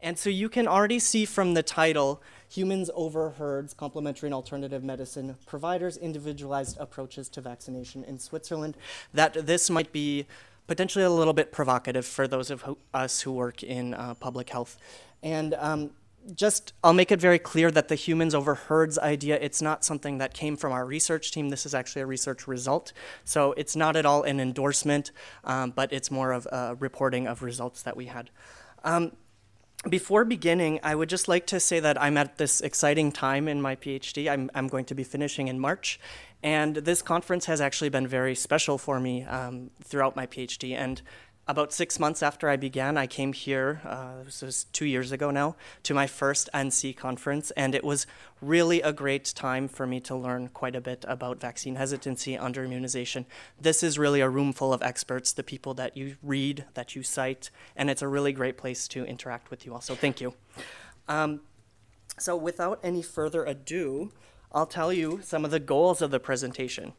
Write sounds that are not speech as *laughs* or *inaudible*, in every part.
And so you can already see from the title, Humans Over Herds, Complementary and Alternative Medicine Providers Individualized Approaches to Vaccination in Switzerland, that this might be potentially a little bit provocative for those of ho- us who work in uh, public health. And um, just I'll make it very clear that the humans over herds idea it's not something that came from our research team. This is actually a research result, so it's not at all an endorsement, um, but it's more of a reporting of results that we had. Um, before beginning, I would just like to say that I'm at this exciting time in my PhD. I'm, I'm going to be finishing in March, and this conference has actually been very special for me um, throughout my PhD. And about six months after I began, I came here, uh, this was two years ago now, to my first Annecy conference, and it was really a great time for me to learn quite a bit about vaccine hesitancy under immunization. This is really a room full of experts, the people that you read, that you cite, and it's a really great place to interact with you all. So thank you. Um, so without any further ado, I'll tell you some of the goals of the presentation.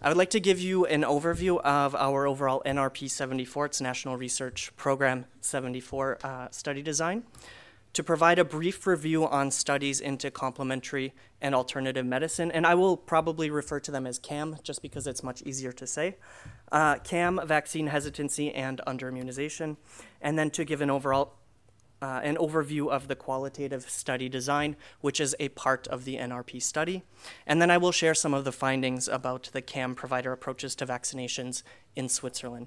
I would like to give you an overview of our overall NRP 74, its National Research Program 74 uh, study design, to provide a brief review on studies into complementary and alternative medicine, and I will probably refer to them as CAM just because it's much easier to say. Uh, CAM, vaccine hesitancy and underimmunization, and then to give an overall uh, an overview of the qualitative study design, which is a part of the NRP study. And then I will share some of the findings about the CAM provider approaches to vaccinations in Switzerland.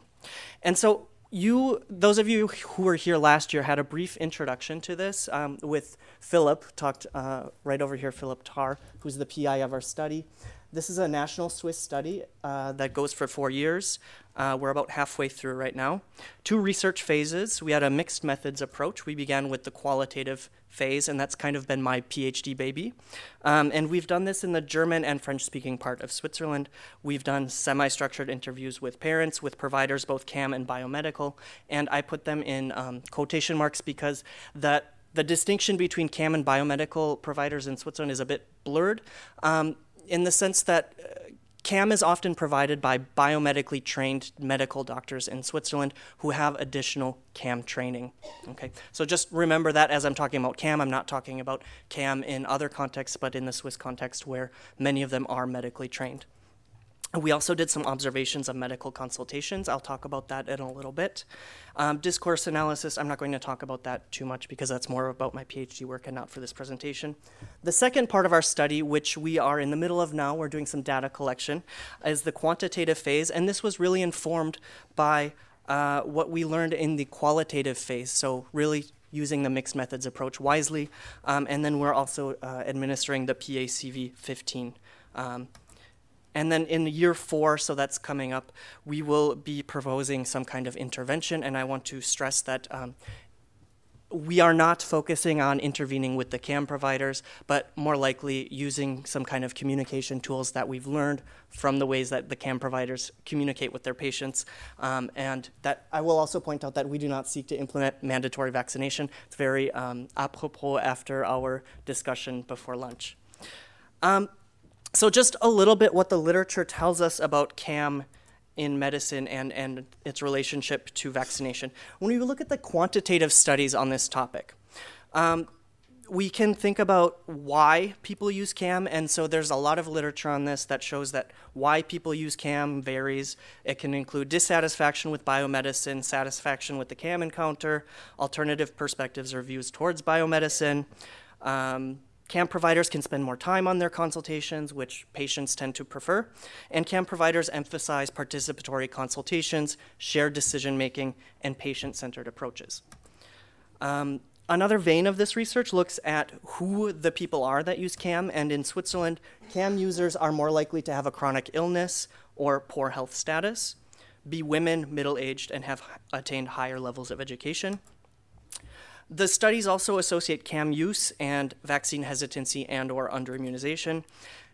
And so you, those of you who were here last year, had a brief introduction to this um, with Philip, talked uh, right over here, Philip Tarr, who's the PI of our study. This is a national Swiss study uh, that goes for four years. Uh, we're about halfway through right now. Two research phases. We had a mixed methods approach. We began with the qualitative phase, and that's kind of been my PhD baby. Um, and we've done this in the German and French speaking part of Switzerland. We've done semi structured interviews with parents, with providers, both CAM and biomedical. And I put them in um, quotation marks because that the distinction between CAM and biomedical providers in Switzerland is a bit blurred. Um, in the sense that uh, CAM is often provided by biomedically trained medical doctors in Switzerland who have additional CAM training. Okay, so just remember that as I'm talking about CAM, I'm not talking about CAM in other contexts, but in the Swiss context where many of them are medically trained. We also did some observations of medical consultations. I'll talk about that in a little bit. Um, discourse analysis, I'm not going to talk about that too much because that's more about my PhD work and not for this presentation. The second part of our study, which we are in the middle of now, we're doing some data collection, is the quantitative phase, and this was really informed by uh, what we learned in the qualitative phase. So, really using the mixed methods approach wisely, um, and then we're also uh, administering the PACV 15. Um, and then in the year four, so that's coming up, we will be proposing some kind of intervention. And I want to stress that um, we are not focusing on intervening with the CAM providers, but more likely using some kind of communication tools that we've learned from the ways that the CAM providers communicate with their patients. Um, and that I will also point out that we do not seek to implement mandatory vaccination. It's very um, apropos after our discussion before lunch. Um, so just a little bit what the literature tells us about CAM in medicine and, and its relationship to vaccination. When we look at the quantitative studies on this topic, um, we can think about why people use CAM, and so there's a lot of literature on this that shows that why people use CAM varies. It can include dissatisfaction with biomedicine, satisfaction with the CAM encounter, alternative perspectives or views towards biomedicine. Um, CAM providers can spend more time on their consultations, which patients tend to prefer, and CAM providers emphasize participatory consultations, shared decision making, and patient centered approaches. Um, another vein of this research looks at who the people are that use CAM, and in Switzerland, CAM users are more likely to have a chronic illness or poor health status, be women, middle aged, and have attained higher levels of education. The studies also associate CAM use and vaccine hesitancy and or underimmunization.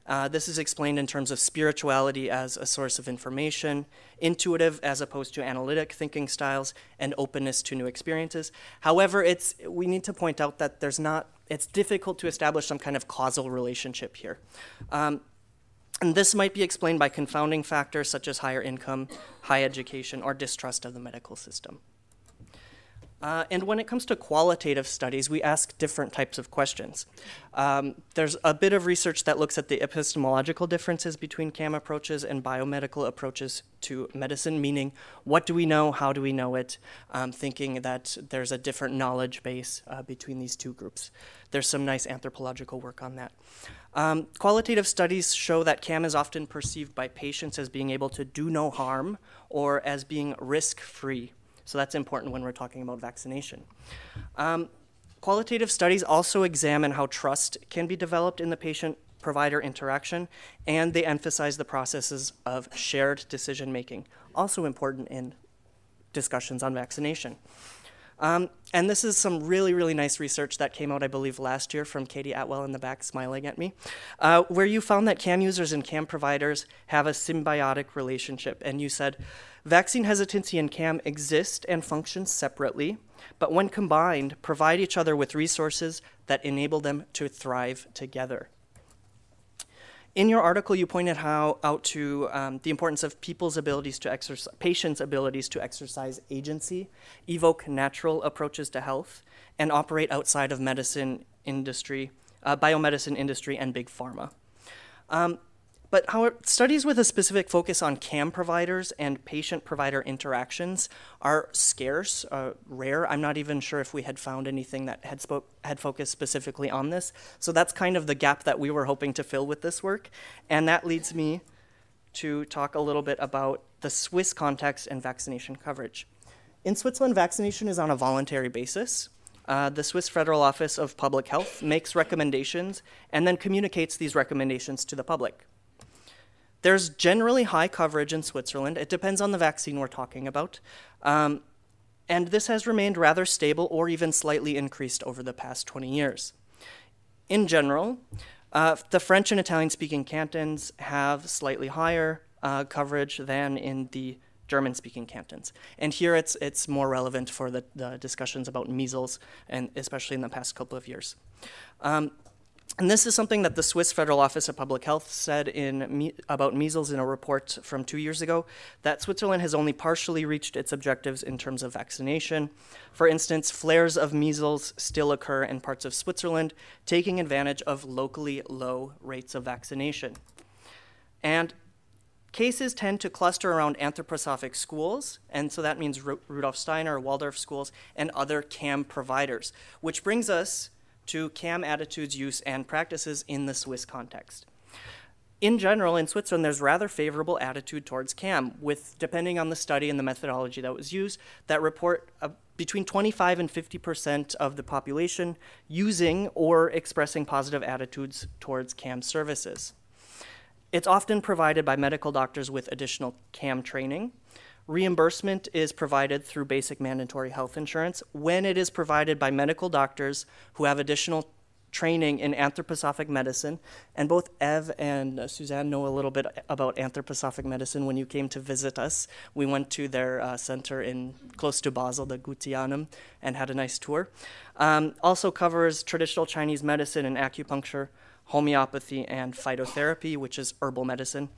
Uh, this is explained in terms of spirituality as a source of information, intuitive as opposed to analytic thinking styles, and openness to new experiences. However, it's, we need to point out that there's not, it's difficult to establish some kind of causal relationship here. Um, and this might be explained by confounding factors such as higher income, high education, or distrust of the medical system. Uh, and when it comes to qualitative studies, we ask different types of questions. Um, there's a bit of research that looks at the epistemological differences between CAM approaches and biomedical approaches to medicine, meaning what do we know, how do we know it, um, thinking that there's a different knowledge base uh, between these two groups. There's some nice anthropological work on that. Um, qualitative studies show that CAM is often perceived by patients as being able to do no harm or as being risk free. So that's important when we're talking about vaccination. Um, qualitative studies also examine how trust can be developed in the patient provider interaction, and they emphasize the processes of shared decision making, also important in discussions on vaccination. Um, and this is some really, really nice research that came out, I believe, last year from Katie Attwell in the back smiling at me, uh, where you found that CAM users and CAM providers have a symbiotic relationship. And you said vaccine hesitancy and CAM exist and function separately, but when combined, provide each other with resources that enable them to thrive together. In your article, you pointed how, out to um, the importance of people's abilities to exercise, patients' abilities to exercise agency, evoke natural approaches to health, and operate outside of medicine industry, uh, biomedicine industry, and big pharma. Um, but studies with a specific focus on CAM providers and patient provider interactions are scarce, uh, rare. I'm not even sure if we had found anything that had, spoke, had focused specifically on this. So that's kind of the gap that we were hoping to fill with this work. And that leads me to talk a little bit about the Swiss context and vaccination coverage. In Switzerland, vaccination is on a voluntary basis. Uh, the Swiss Federal Office of Public Health makes recommendations and then communicates these recommendations to the public. There's generally high coverage in Switzerland. It depends on the vaccine we're talking about. Um, and this has remained rather stable or even slightly increased over the past 20 years. In general, uh, the French and Italian speaking cantons have slightly higher uh, coverage than in the German speaking cantons. And here it's, it's more relevant for the, the, discussions about measles, and especially in the past couple of years. Um, and this is something that the Swiss Federal Office of Public Health said in me- about measles in a report from two years ago that Switzerland has only partially reached its objectives in terms of vaccination. For instance, flares of measles still occur in parts of Switzerland, taking advantage of locally low rates of vaccination. And cases tend to cluster around anthroposophic schools, and so that means Ru- Rudolf Steiner, Waldorf schools, and other CAM providers, which brings us to CAM attitudes, use, and practices in the Swiss context. In general, in Switzerland, there's rather favorable attitude towards CAM, with depending on the study and the methodology that was used, that report uh, between 25 and 50 percent of the population using or expressing positive attitudes towards CAM services. It's often provided by medical doctors with additional CAM training, Reimbursement is provided through basic mandatory health insurance when it is provided by medical doctors who have additional training in anthroposophic medicine. And both Eve and uh, Suzanne know a little bit about anthroposophic medicine. When you came to visit us, we went to their uh, center in close to Basel, the Goetheanum, and had a nice tour. Um, also covers traditional Chinese medicine and acupuncture, homeopathy, and phytotherapy, which is herbal medicine.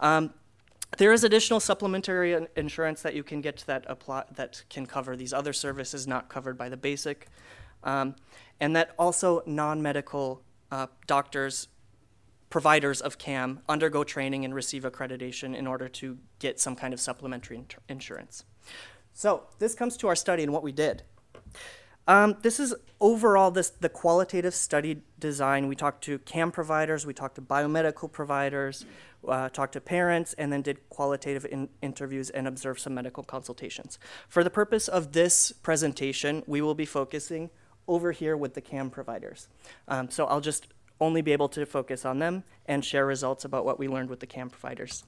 Um, there is additional supplementary insurance that you can get that apply that can cover these other services not covered by the basic, um, and that also non-medical uh, doctors, providers of CAM undergo training and receive accreditation in order to get some kind of supplementary insurance. So this comes to our study and what we did. Um, this is overall this the qualitative study design. We talked to CAM providers, we talked to biomedical providers, uh, talked to parents, and then did qualitative in interviews and observed some medical consultations. For the purpose of this presentation, we will be focusing over here with the CAM providers. Um, so I'll just only be able to focus on them and share results about what we learned with the CAM providers.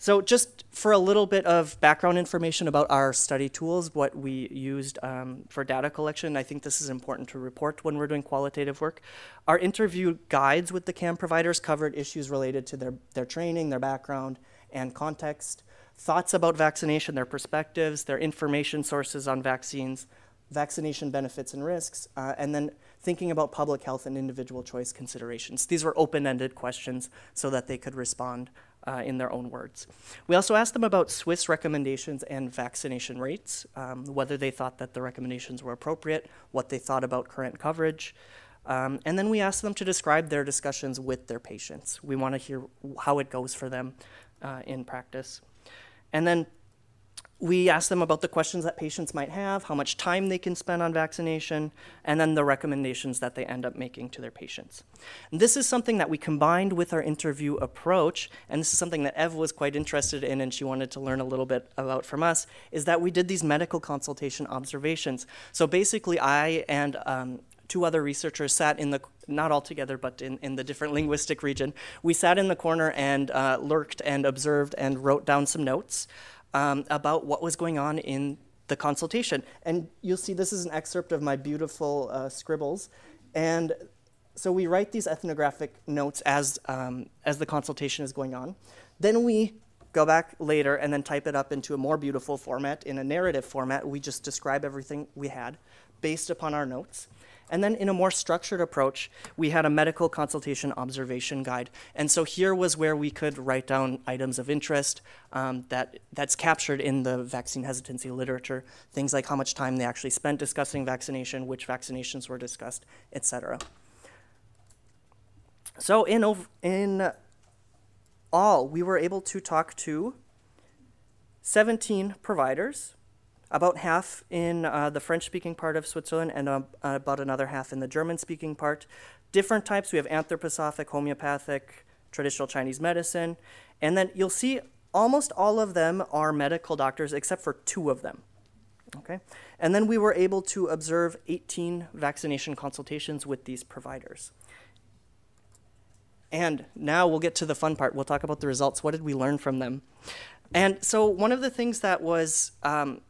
So just for a little bit of background information about our study tools, what we used um, for data collection, I think this is important to report when we're doing qualitative work. Our interview guides with the CAM providers covered issues related to their, their training, their background, and context, thoughts about vaccination, their perspectives, their information sources on vaccines, vaccination benefits and risks, uh, and then thinking about public health and individual choice considerations. These were open-ended questions so that they could respond uh, in their own words. We also asked them about Swiss recommendations and vaccination rates, um, whether they thought that the recommendations were appropriate, what they thought about current coverage. Um, and then we asked them to describe their discussions with their patients. We want to hear how it goes for them uh, in practice. And then we ask them about the questions that patients might have, how much time they can spend on vaccination, and then the recommendations that they end up making to their patients. And this is something that we combined with our interview approach, and this is something that Eve was quite interested in and she wanted to learn a little bit about from us, is that we did these medical consultation observations. So basically, I and um, two other researchers sat in the not all together but in, in the different *laughs* linguistic region we sat in the corner and uh, lurked and observed and wrote down some notes um, about what was going on in the consultation. And you'll see this is an excerpt of my beautiful uh, scribbles. And so we write these ethnographic notes as, um, as the consultation is going on. Then we go back later and then type it up into a more beautiful format, in a narrative format. We just describe everything we had based upon our notes. And then in a more structured approach, we had a medical consultation observation guide. And so here was where we could write down items of interest um, that, that's captured in the vaccine hesitancy literature, things like how much time they actually spent discussing vaccination, which vaccinations were discussed, et cetera. So in, in all, we were able to talk to 17 providers about half in uh, the French speaking part of Switzerland and uh, about another half in the German speaking part. Different types we have anthroposophic, homeopathic, traditional Chinese medicine. And then you'll see almost all of them are medical doctors except for two of them. Okay? And then we were able to observe 18 vaccination consultations with these providers. And now we'll get to the fun part. We'll talk about the results. What did we learn from them? And so, one of the things that was um,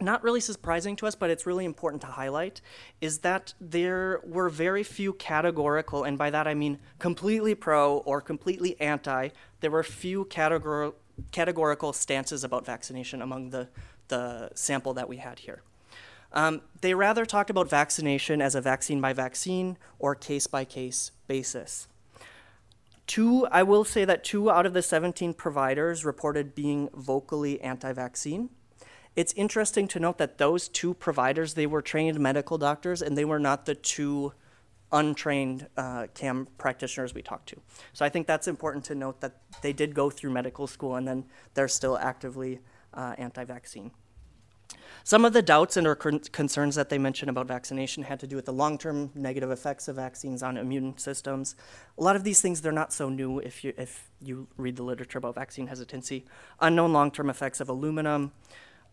not really surprising to us, but it's really important to highlight, is that there were very few categorical, and by that I mean completely pro or completely anti, there were few categor- categorical stances about vaccination among the, the sample that we had here. Um, they rather talked about vaccination as a vaccine by vaccine or case by case basis. Two, I will say that two out of the 17 providers reported being vocally anti vaccine. It's interesting to note that those two providers, they were trained medical doctors and they were not the two untrained uh, CAM practitioners we talked to. So I think that's important to note that they did go through medical school and then they're still actively uh, anti-vaccine. Some of the doubts and or concerns that they mentioned about vaccination had to do with the long-term negative effects of vaccines on immune systems. A lot of these things they're not so new if you if you read the literature about vaccine hesitancy. Unknown long-term effects of aluminum,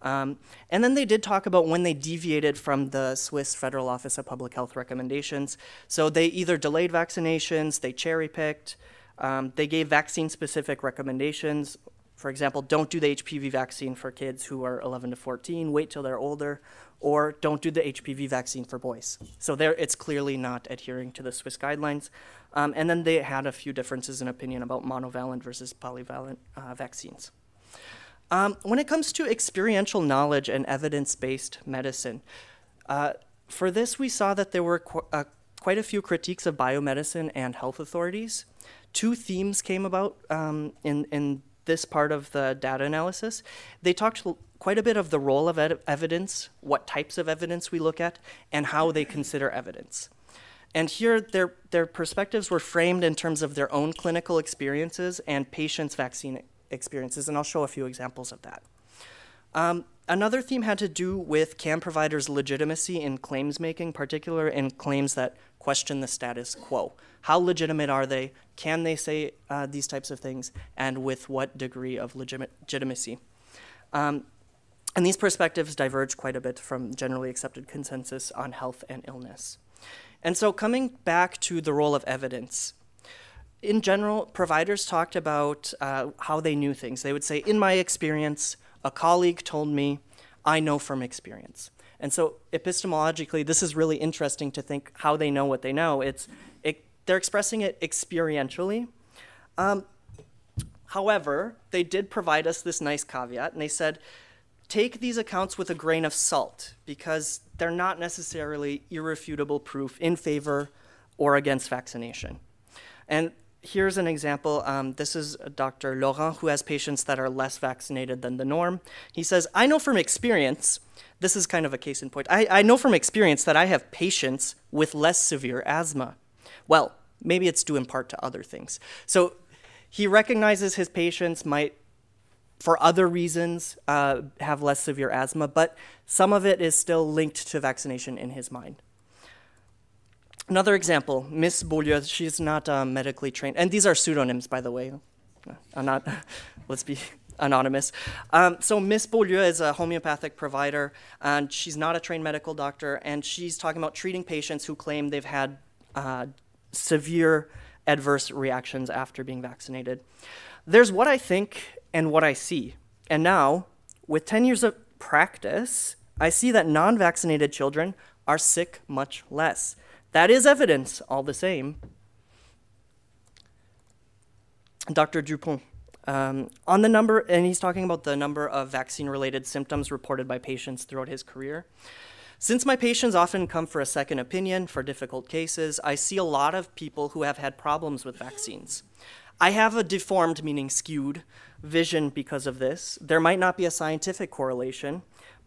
um, and then they did talk about when they deviated from the Swiss Federal Office of Public Health recommendations. So they either delayed vaccinations, they cherry picked, um, they gave vaccine specific recommendations. For example, don't do the HPV vaccine for kids who are 11 to 14, wait till they're older, or don't do the HPV vaccine for boys. So there, it's clearly not adhering to the Swiss guidelines. Um, and then they had a few differences in opinion about monovalent versus polyvalent uh, vaccines. Um, when it comes to experiential knowledge and evidence based medicine, uh, for this we saw that there were qu- uh, quite a few critiques of biomedicine and health authorities. Two themes came about um, in, in this part of the data analysis. They talked quite a bit of the role of evidence, what types of evidence we look at, and how they consider evidence. And here, their, their perspectives were framed in terms of their own clinical experiences and patients' vaccine experiences, and I'll show a few examples of that. Um, another theme had to do with CAM providers' legitimacy in claims making, particularly in claims that question the status quo. How legitimate are they? Can they say uh, these types of things? And with what degree of legitimacy? Um, and these perspectives diverge quite a bit from generally accepted consensus on health and illness. And so, coming back to the role of evidence, in general, providers talked about uh, how they knew things. They would say, in my experience, a colleague told me, I know from experience. And so epistemologically, this is really interesting to think how they know what they know. It's, it, they're expressing it experientially. Um, however, they did provide us this nice caveat, and they said, take these accounts with a grain of salt because they're not necessarily irrefutable proof in favor or against vaccination. And here's an example. Um, this is Dr. Laurent, who has patients that are less vaccinated than the norm. He says, I know from experience, this is kind of a case in point, I, I know from experience that I have patients with less severe asthma. Well, maybe it's due in part to other things. So he recognizes his patients might, for other reasons, uh, have less severe asthma, but some of it is still linked to vaccination in his mind. Another example, Miss Beaulieu, she's not uh, medically trained, and these are pseudonyms, by the way. I'm not, *laughs* let's be anonymous. Um, so Miss Beaulieu is a homeopathic provider, and she's not a trained medical doctor, and she's talking about treating patients who claim they've had uh, severe adverse reactions after being vaccinated. There's what I think and what I see. And now, with 10 years of practice, I see that non vaccinated children are sick much less. That is evidence, all the same. Dr. Dupont, um, on the number, and he's talking about the number of vaccine related symptoms reported by patients throughout his career. Since my patients often come for a second opinion for difficult cases, I see a lot of people who have had problems with vaccines. I have a deformed, meaning skewed, vision because of this. There might not be a scientific correlation,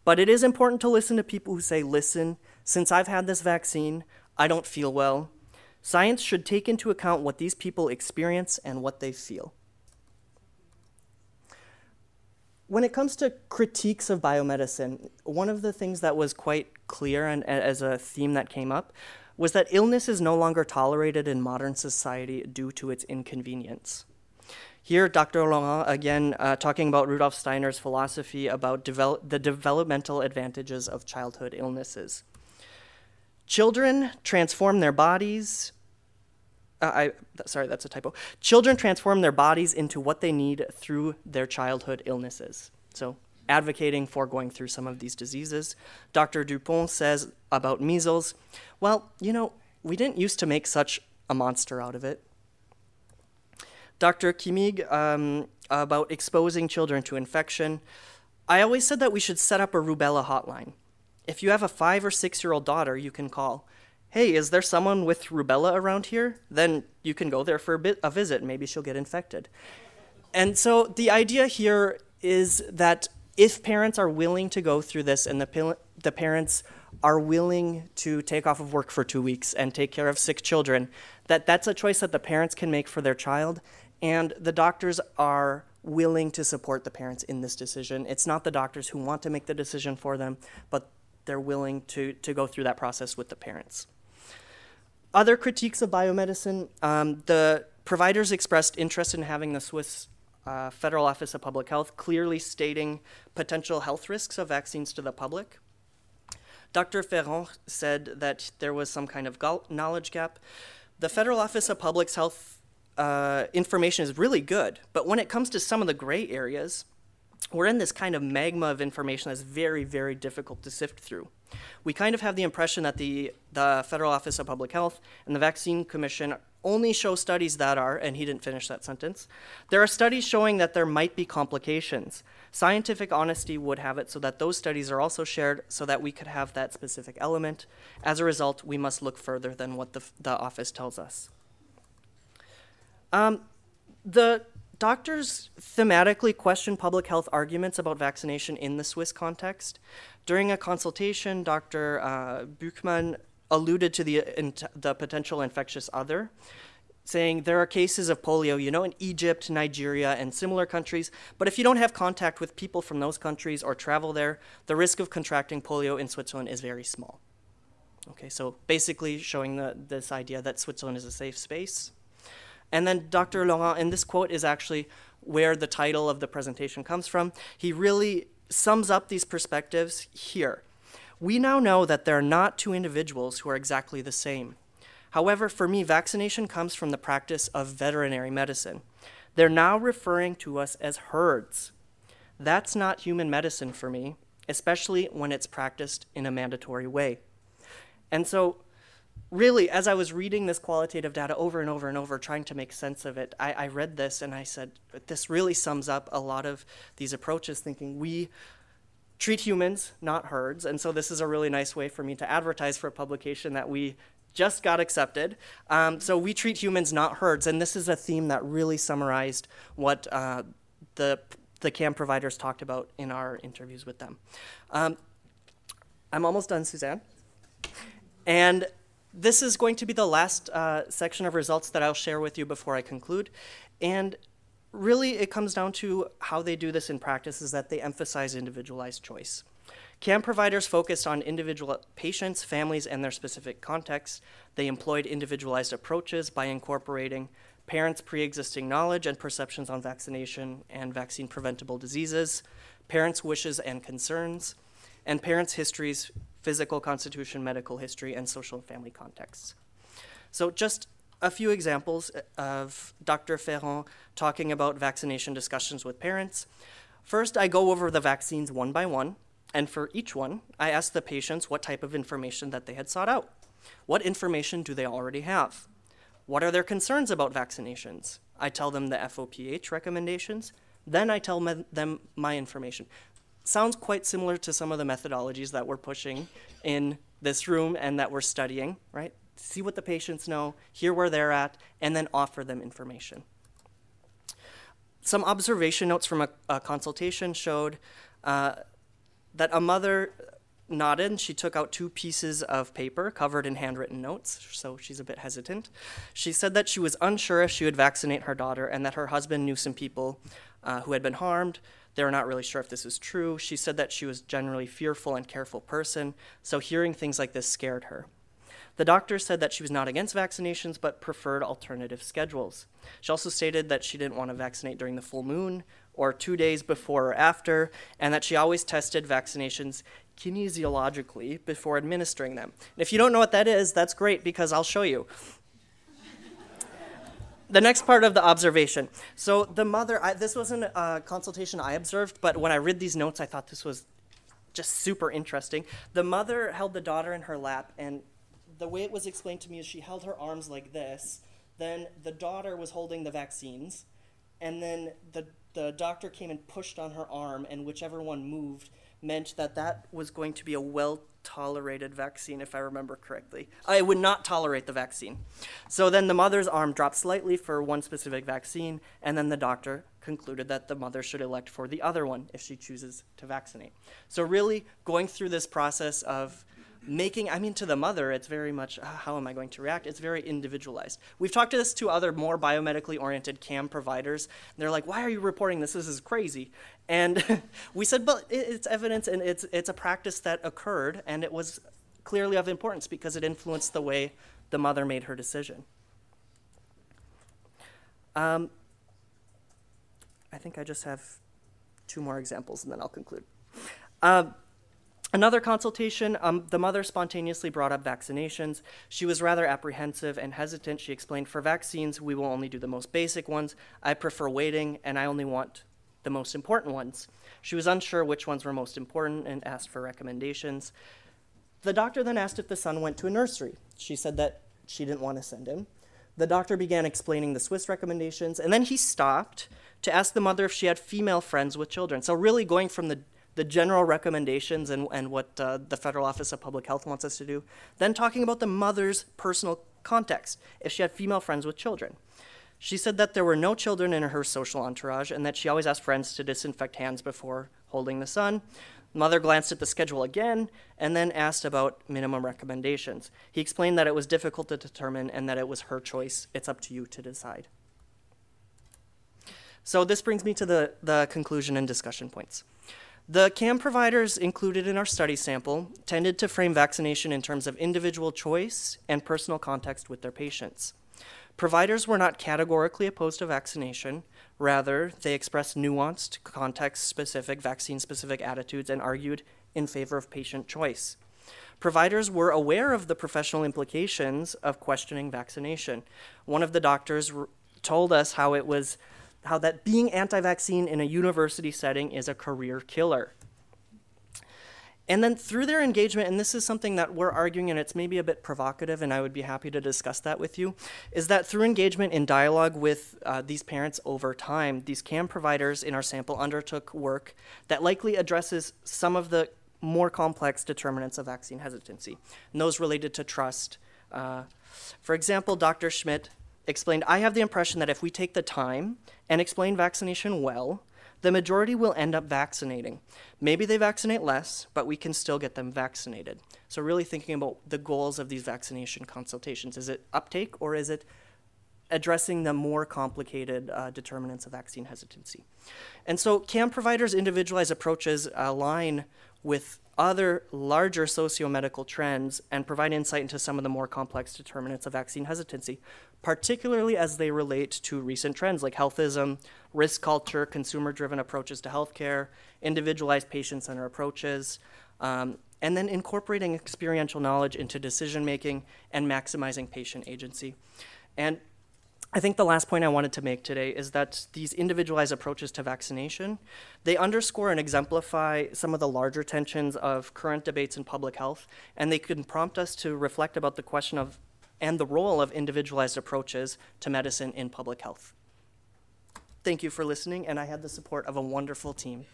but it is important to listen to people who say, listen, since I've had this vaccine, I don't feel well. Science should take into account what these people experience and what they feel. When it comes to critiques of biomedicine, one of the things that was quite clear and as a theme that came up was that illness is no longer tolerated in modern society due to its inconvenience. Here, Dr. Laurent, again, uh, talking about Rudolf Steiner's philosophy about devel- the developmental advantages of childhood illnesses. Children transform their bodies. Uh, I, sorry, that's a typo. Children transform their bodies into what they need through their childhood illnesses. So, advocating for going through some of these diseases. Dr. Dupont says about measles, well, you know, we didn't used to make such a monster out of it. Dr. Kimig um, about exposing children to infection. I always said that we should set up a rubella hotline if you have a five or six year old daughter, you can call, hey, is there someone with rubella around here? Then you can go there for a, bit, a visit. Maybe she'll get infected. And so the idea here is that if parents are willing to go through this and the, the parents are willing to take off of work for two weeks and take care of sick children, that that's a choice that the parents can make for their child. And the doctors are willing to support the parents in this decision. It's not the doctors who want to make the decision for them, but they're willing to, to go through that process with the parents. Other critiques of biomedicine um, the providers expressed interest in having the Swiss uh, Federal Office of Public Health clearly stating potential health risks of vaccines to the public. Dr. Ferrand said that there was some kind of knowledge gap. The Federal Office of Public Health uh, information is really good, but when it comes to some of the gray areas, we're in this kind of magma of information that's very, very difficult to sift through. We kind of have the impression that the, the Federal Office of Public Health and the Vaccine Commission only show studies that are, and he didn't finish that sentence, there are studies showing that there might be complications. Scientific honesty would have it so that those studies are also shared so that we could have that specific element. As a result, we must look further than what the, the office tells us. Um, the Doctors thematically question public health arguments about vaccination in the Swiss context. During a consultation, Dr. Uh, Buchmann alluded to the, in, the potential infectious other, saying there are cases of polio, you know, in Egypt, Nigeria, and similar countries, but if you don't have contact with people from those countries or travel there, the risk of contracting polio in Switzerland is very small. Okay, so basically showing the, this idea that Switzerland is a safe space. And then Dr. Laurent, and this quote is actually where the title of the presentation comes from. He really sums up these perspectives here. We now know that there are not two individuals who are exactly the same. However, for me, vaccination comes from the practice of veterinary medicine. They're now referring to us as herds. That's not human medicine for me, especially when it's practiced in a mandatory way. And so really, as I was reading this qualitative data over and over and over, trying to make sense of it, I, I, read this and I said, this really sums up a lot of these approaches, thinking we treat humans, not herds. And so this is a really nice way for me to advertise for a publication that we just got accepted. Um, so we treat humans, not herds, and this is a theme that really summarized what uh, the the CAM providers talked about in our interviews with them. Um, I'm almost done, Suzanne. And this is going to be the last uh, section of results that I'll share with you before I conclude. And really, it comes down to how they do this in practice is that they emphasize individualized choice. CAM providers focused on individual patients, families, and their specific contexts. They employed individualized approaches by incorporating parents' pre existing knowledge and perceptions on vaccination and vaccine preventable diseases, parents' wishes and concerns, and parents' histories, physical constitution, medical history, and social and family contexts. So, just a few examples uh, of Dr. Ferrand talking about vaccination discussions with parents. First, I go over the vaccines one by one and for each one, I ask the patients what type of information that they had sought out. What information do they already have? What are their concerns about vaccinations? I tell them the FOPH recommendations, then I tell them my information. Sounds quite similar to some of the methodologies that we're pushing in this room and that we're studying, right? See what the patients know, hear where they're at, and then offer them information. Some observation notes from a, a consultation showed uh, that a mother nodded and she took out two pieces of paper covered in handwritten notes, so she's a bit hesitant. She said that she was unsure if she would vaccinate her daughter and that her husband knew some people uh, who had been harmed. They were not really sure if this was true. She said that she was generally fearful and careful person, so hearing things like this scared her. The doctor said that she was not against vaccinations but preferred alternative schedules. She also stated that she didn't want to vaccinate during the full moon or two days before or after, and that she always tested vaccinations kinesiologically before administering them. And if you don't know what that is, that's great because I'll show you. The next part of the observation. So the mother, I, this wasn't a consultation I observed, but when I read these notes, I thought this was just super interesting. The mother held the daughter in her lap, and the way it was explained to me is she held her arms like this. Then the daughter was holding the vaccines, and then the the doctor came and pushed on her arm, and whichever one moved meant that that was going to be a well tolerated vaccine, if I remember correctly. I would not tolerate the vaccine. So then the mother's arm dropped slightly for one specific vaccine, and then the doctor concluded that the mother should elect for the other one if she chooses to vaccinate. So, really, going through this process of making i mean to the mother it's very much uh, how am i going to react? It's very individualized. We've talked to this to other more biomedically oriented cam providers they're like why are you reporting this? This is crazy. And *laughs* we said but it's evidence and it's it's a practice that occurred and it was clearly of importance because it influenced the way the mother made her decision. Um, i think i just have two more examples and then i'll conclude. Um, Another consultation, um, the mother spontaneously brought up vaccinations. She was rather apprehensive and hesitant. She explained, For vaccines, we will only do the most basic ones. I prefer waiting, and I only want the most important ones. She was unsure which ones were most important and asked for recommendations. The doctor then asked if the son went to a nursery. She said that she didn't want to send him. The doctor began explaining the Swiss recommendations, and then he stopped to ask the mother if she had female friends with children. So, really going from the the general recommendations and, and what uh, the Federal Office of Public Health wants us to do, then talking about the mother's personal context, if she had female friends with children. She said that there were no children in her social entourage and that she always asked friends to disinfect hands before holding the son. Mother glanced at the schedule again and then asked about minimum recommendations. He explained that it was difficult to determine and that it was her choice. It's up to you to decide. So, this brings me to the, the conclusion and discussion points. The CAM providers included in our study sample tended to frame vaccination in terms of individual choice and personal context with their patients. Providers were not categorically opposed to vaccination. Rather, they expressed nuanced, context specific, vaccine specific attitudes and argued in favor of patient choice. Providers were aware of the professional implications of questioning vaccination. One of the doctors told us how it was how that being anti vaccine in a university setting is a career killer. And then through their engagement, and this is something that we're arguing, and it's maybe a bit provocative, and I would be happy to discuss that with you, is that through engagement in dialogue with uh, these parents over time, these CAM providers in our sample undertook work that likely addresses some of the more complex determinants of vaccine hesitancy, and those related to trust, Uh, for example, Dr. Schmidt explained I have the impression that if we take the time and explain vaccination well, the majority will end up vaccinating. Maybe they vaccinate less, but we can still get them vaccinated. So, really thinking about the goals of these vaccination consultations is it uptake or is it addressing the more complicated uh, determinants of vaccine hesitancy? And so, CAM providers' individualized approaches align with other larger socio-medical trends and provide insight into some of the more complex determinants of vaccine hesitancy, particularly as they relate to recent trends like healthism, risk culture, consumer-driven approaches to healthcare, individualized patient-centered approaches, um, and then incorporating experiential knowledge into decision making and maximizing patient agency. And I think the last point I wanted to make today is that these individualized approaches to vaccination, they underscore and exemplify some of the larger tensions of current debates in public health, and they can prompt us to reflect about the question of and the role of individualized approaches to medicine in public health. Thank you for listening, and I had the support of a wonderful team.